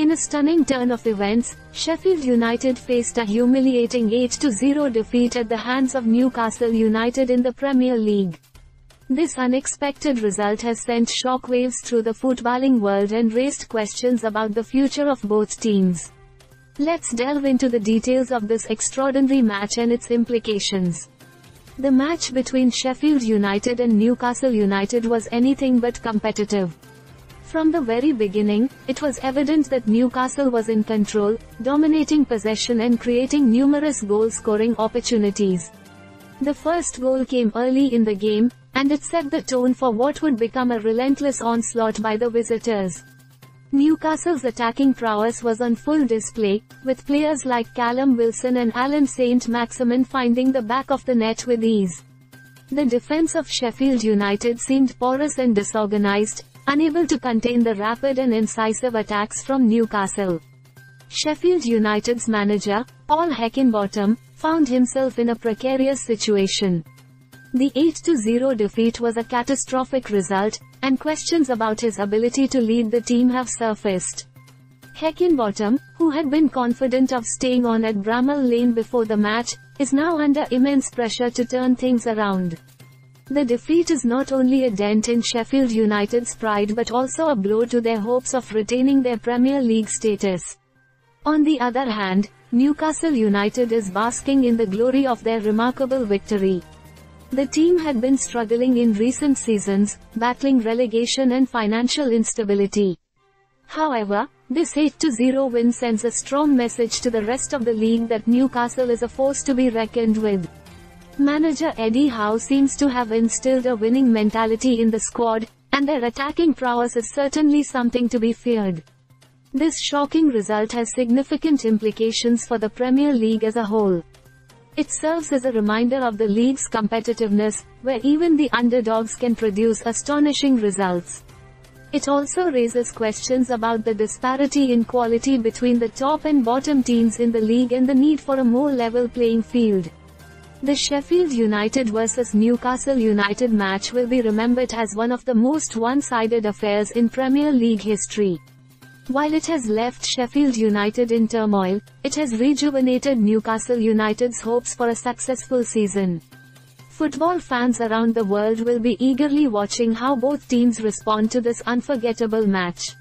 In a stunning turn of events, Sheffield United faced a humiliating 8-0 defeat at the hands of Newcastle United in the Premier League. This unexpected result has sent shockwaves through the footballing world and raised questions about the future of both teams. Let's delve into the details of this extraordinary match and its implications. The match between Sheffield United and Newcastle United was anything but competitive. From the very beginning, it was evident that Newcastle was in control, dominating possession and creating numerous goal-scoring opportunities. The first goal came early in the game, and it set the tone for what would become a relentless onslaught by the visitors. Newcastle's attacking prowess was on full display, with players like Callum Wilson and Alan Saint-Maximin finding the back of the net with ease. The defense of Sheffield United seemed porous and disorganized, unable to contain the rapid and incisive attacks from Newcastle. Sheffield United's manager, Paul Heckingbottom, found himself in a precarious situation. The 8-0 defeat was a catastrophic result, and questions about his ability to lead the team have surfaced. Heckingbottom, who had been confident of staying on at Bramall Lane before the match, is now under immense pressure to turn things around. The defeat is not only a dent in Sheffield United's pride but also a blow to their hopes of retaining their Premier League status. On the other hand, Newcastle United is basking in the glory of their remarkable victory. The team had been struggling in recent seasons, battling relegation and financial instability. However, this 8-0 win sends a strong message to the rest of the league that Newcastle is a force to be reckoned with. Manager Eddie Howe seems to have instilled a winning mentality in the squad, and their attacking prowess is certainly something to be feared. This shocking result has significant implications for the Premier League as a whole. It serves as a reminder of the league's competitiveness, where even the underdogs can produce astonishing results. It also raises questions about the disparity in quality between the top and bottom teams in the league and the need for a more level playing field. The Sheffield United vs Newcastle United match will be remembered as one of the most one-sided affairs in Premier League history. While it has left Sheffield United in turmoil, it has rejuvenated Newcastle United's hopes for a successful season. Football fans around the world will be eagerly watching how both teams respond to this unforgettable match.